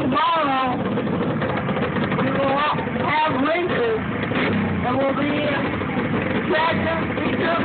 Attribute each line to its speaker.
Speaker 1: tomorrow we will have races and we'll be Pleasure to